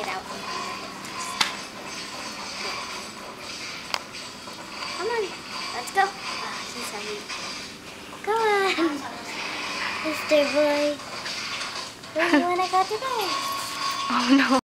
it out. Come on, let's go. Ah, oh, he's heavy. Come on, Mr. Boy. Where do you want to go today? Oh no.